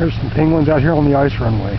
There's some penguins out here on the ice runway.